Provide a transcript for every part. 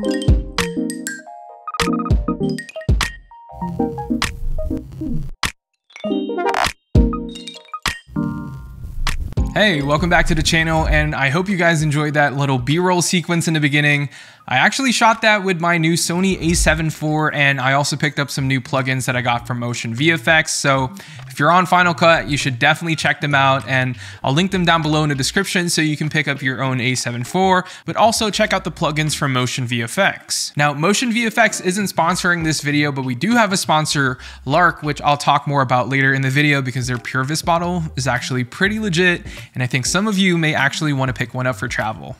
Hey, welcome back to the channel, and I hope you guys enjoyed that little B-roll sequence in the beginning. I actually shot that with my new Sony a7 IV, and I also picked up some new plugins that I got from Motion VFX, so if you're on Final Cut, you should definitely check them out, and I'll link them down below in the description so you can pick up your own a7 IV, but also check out the plugins from Motion VFX. Now, Motion VFX isn't sponsoring this video, but we do have a sponsor, LARQ, which I'll talk more about later in the video because their PureVis bottle is actually pretty legit, and I think some of you may actually want to pick one up for travel.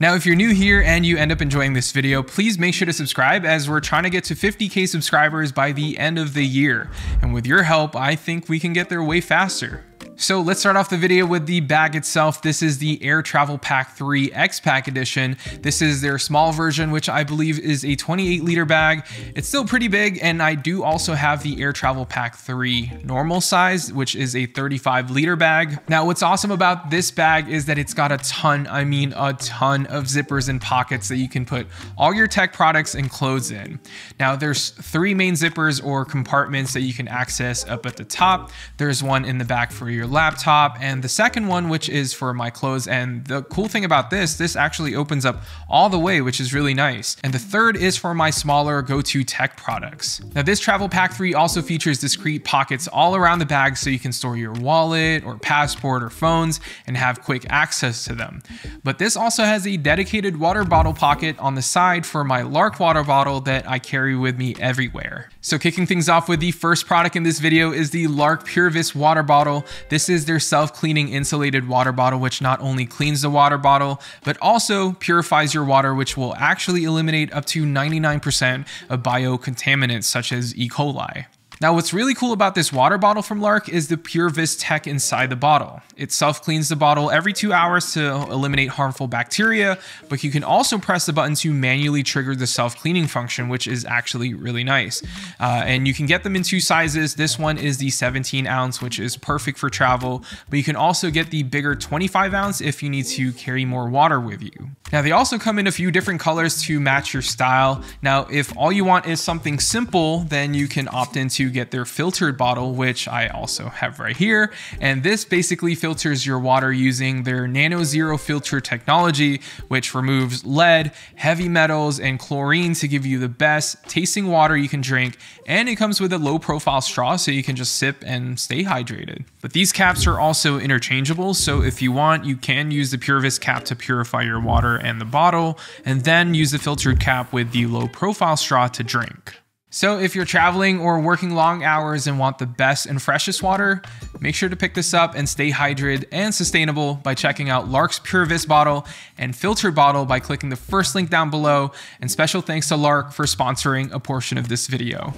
Now, if you're new here and you end up enjoying this video, please make sure to subscribe as we're trying to get to 50k subscribers by the end of the year. And with your help, I think we can get there way faster. So let's start off the video with the bag itself. This is the Aer Travel Pack 3 X-Pac Edition. This is their small version, which I believe is a 28 liter bag. It's still pretty big, and I do also have the Aer Travel Pack 3 normal size, which is a 35 liter bag. Now, what's awesome about this bag is that it's got a ton, I mean a ton of zippers and pockets that you can put all your tech products and clothes in. Now, there's three main zippers or compartments that you can access up at the top. There's one in the back for your laptop and the second one which is for my clothes. And the cool thing about this this actually opens up all the way which is really nice. And the third is for my smaller go-to tech products. Now this travel pack 3 also features discrete pockets all around the bag so you can store your wallet or passport or phones and have quick access to them. But this also has a dedicated water bottle pocket on the side for my LARQ water bottle that i carry with me everywhere. So kicking things off with the first product in this video is the LARQ PureVis water bottle. This this is their self-cleaning insulated water bottle, which not only cleans the water bottle, but also purifies your water, which will actually eliminate up to 99% of biocontaminants such as E. coli. Now, what's really cool about this water bottle from LARQ is the PureVis tech inside the bottle. It self-cleans the bottle every two hours to eliminate harmful bacteria, but you can also press the button to manually trigger the self-cleaning function, which is actually really nice. Uh, and you can get them in two sizes. This one is the 17 ounce, which is perfect for travel, but you can also get the bigger 25 ounce if you need to carry more water with you. Now, they also come in a few different colors to match your style. Now, if all you want is something simple, then you can opt into get their filtered bottle, which I also have right here. And this basically filters your water using their Nano Zero filter technology, which removes lead, heavy metals, and chlorine to give you the best tasting water you can drink. And it comes with a low profile straw so you can just sip and stay hydrated. But these caps are also interchangeable. So if you want, you can use the PureVis cap to purify your water and the bottle, and then use the filtered cap with the low profile straw to drink. So if you're traveling or working long hours and want the best and freshest water, make sure to pick this up and stay hydrated and sustainable by checking out LARQ's PureVis bottle and filter bottle by clicking the first link down below. And special thanks to LARQ for sponsoring a portion of this video.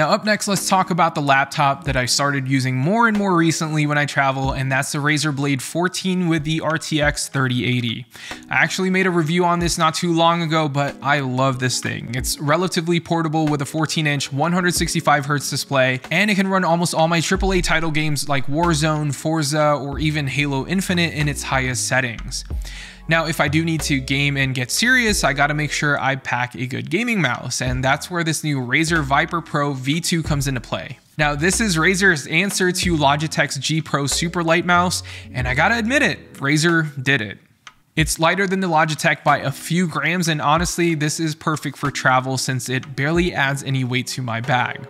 Now up next, let's talk about the laptop that I started using more and more recently when I travel, and that's the Razer Blade 14 with the RTX 3080. I actually made a review on this not too long ago, but I love this thing. It's relatively portable with a 14 inch 165 Hz display, and it can run almost all my AAA title games like Warzone, Forza, or even Halo Infinite in its highest settings. Now, if I do need to game and get serious, I gotta make sure I pack a good gaming mouse, and that's where this new Razer Viper Pro V2 comes into play. Now, this is Razer's answer to Logitech's G Pro Super Light mouse, and I gotta admit it, Razer did it. It's lighter than the Logitech by a few grams, and honestly, this is perfect for travel since it barely adds any weight to my bag.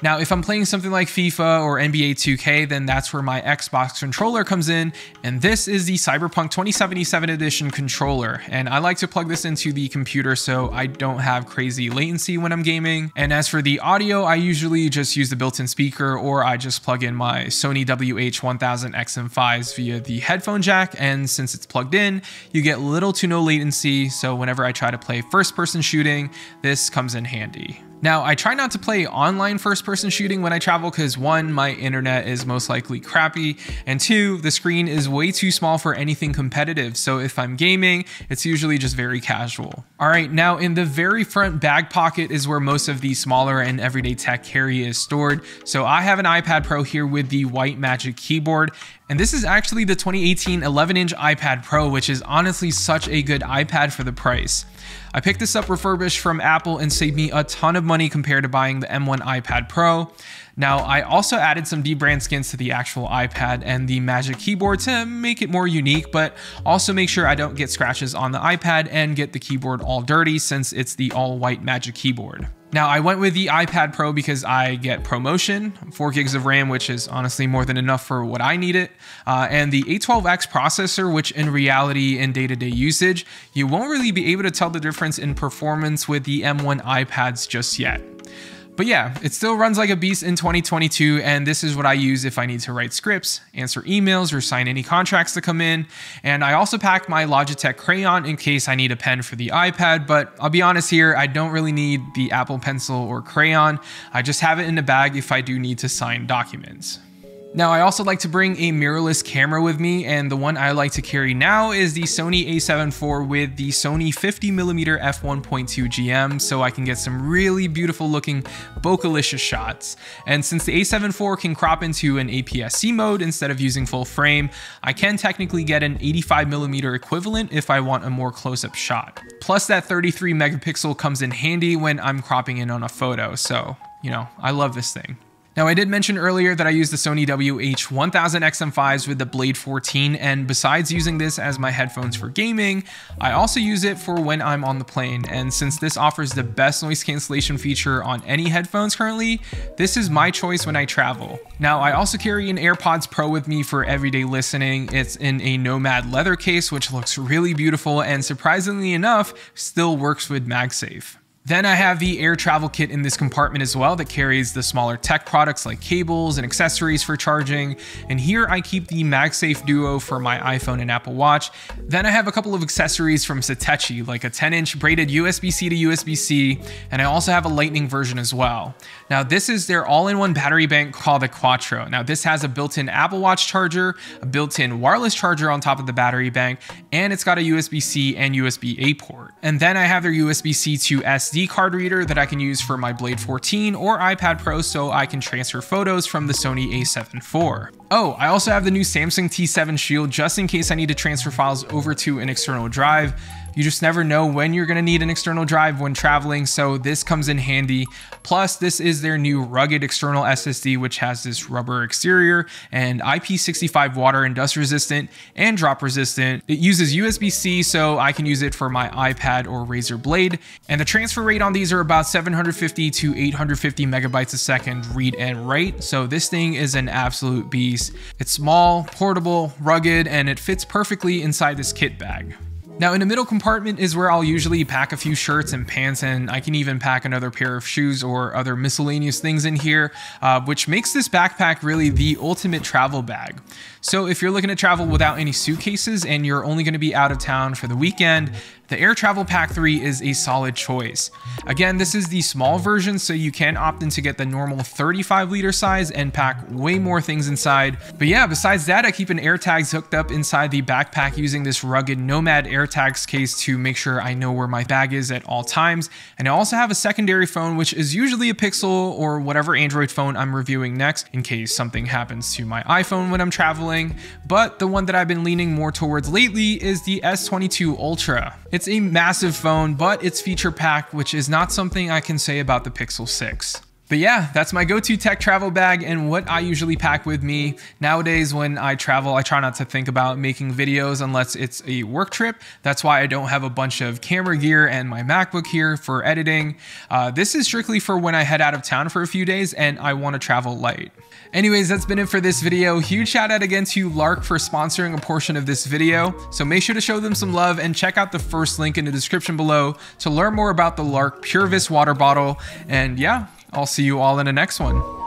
Now, if I'm playing something like FIFA or NBA 2K, then that's where my Xbox controller comes in, and this is the Cyberpunk 2077 edition controller, and I like to plug this into the computer so I don't have crazy latency when I'm gaming. And as for the audio, I usually just use the built-in speaker or I just plug in my Sony WH-1000 XM5s via the headphone jack, and since it's plugged in, you get little to no latency, so whenever I try to play first-person shooting, this comes in handy. Now, I try not to play online first person shooting when I travel because one, my internet is most likely crappy, and two, the screen is way too small for anything competitive. So if I'm gaming, it's usually just very casual. All right, now in the very front bag pocket is where most of the smaller and everyday tech carry is stored. So I have an iPad Pro here with the White Magic keyboard, And this is actually the 2018 11 inch iPad Pro, which is honestly such a good iPad for the price. I picked this up refurbished from Apple and saved me a ton of money compared to buying the M1 iPad Pro. Now, I also added some dbrand skins to the actual iPad and the Magic Keyboard to make it more unique, but also make sure I don't get scratches on the iPad and get the keyboard all dirty since it's the all white Magic Keyboard. Now, I went with the iPad Pro because I get ProMotion, 4 gigs of RAM, which is honestly more than enough for what I need it, uh, and the A12X processor, which in reality, in day to day usage, you won't really be able to tell the difference in performance with the M1 iPads just yet. But yeah, it still runs like a beast in 2022, and this is what I use if I need to write scripts, answer emails, or sign any contracts that come in. And I also pack my Logitech Crayon in case I need a pen for the iPad, but I'll be honest here, I don't really need the Apple Pencil or Crayon. I just have it in the bag if I do need to sign documents. Now, I also like to bring a mirrorless camera with me, and the one I like to carry now is the Sony a7 IV with the Sony 50mm f1.2 GM, so I can get some really beautiful looking bokeh shots. And since the a7 IV can crop into an APS-C mode instead of using full frame, I can technically get an 85mm equivalent if I want a more close-up shot. Plus that 33 megapixel comes in handy when I'm cropping in on a photo, so, you know, I love this thing. Now I did mention earlier that I use the Sony WH-1000 XM5s with the Blade 14 and besides using this as my headphones for gaming, I also use it for when I'm on the plane and since this offers the best noise cancellation feature on any headphones currently, this is my choice when I travel. Now I also carry an AirPods Pro with me for everyday listening. It's in a Nomad leather case which looks really beautiful and surprisingly enough still works with MagSafe. Then I have the Aer travel kit in this compartment as well that carries the smaller tech products like cables and accessories for charging. And here I keep the MagSafe Duo for my iPhone and Apple Watch. Then I have a couple of accessories from Satechi like a 10 inch braided USB-C to USB-C and I also have a lightning version as well. Now this is their all-in-one battery bank called the Quatro. Now this has a built-in Apple Watch charger, a built-in wireless charger on top of the battery bank, and it's got a USB-C and USB-A port. And then I have their USB-C to SD card reader that I can use for my Blade 14 or iPad Pro so I can transfer photos from the Sony a7 IV. Oh, I also have the new Samsung T7 Shield just in case I need to transfer files over to an external drive. You just never know when you're gonna need an external drive when traveling, so this comes in handy. Plus, this is their new rugged external SSD, which has this rubber exterior and IP65 water and dust resistant and drop resistant. It uses USB-C, so I can use it for my iPad or Razer Blade. And the transfer rate on these are about 750 to 850 megabytes a second read and write. So this thing is an absolute beast. It's small, portable, rugged, and it fits perfectly inside this kit bag. Now in the middle compartment is where I'll usually pack a few shirts and pants and I can even pack another pair of shoes or other miscellaneous things in here, uh, which makes this backpack really the ultimate travel bag. So if you're looking to travel without any suitcases and you're only going to be out of town for the weekend, the Aer Travel Pack 3 is a solid choice. Again, this is the small version, so you can opt in to get the normal 35 liter size and pack way more things inside. But yeah, besides that, I keep an AirTags hooked up inside the backpack using this rugged Nomad AirTags case to make sure I know where my bag is at all times. And I also have a secondary phone, which is usually a Pixel or whatever Android phone I'm reviewing next in case something happens to my iPhone when I'm traveling. But the one that I've been leaning more towards lately is the S22 Ultra. A massive phone, but it's feature packed, which is not something I can say about the Pixel 6. But yeah, that's my go-to tech travel bag and what I usually pack with me. Nowadays, when I travel, I try not to think about making videos unless it's a work trip. That's why I don't have a bunch of camera gear and my MacBook here for editing. Uh, this is strictly for when I head out of town for a few days and I want to travel light. Anyways, that's been it for this video. Huge shout out again to LARQ for sponsoring a portion of this video. So make sure to show them some love and check out the first link in the description below to learn more about the LARQ PureVis water bottle. And yeah, I'll see you all in the next one.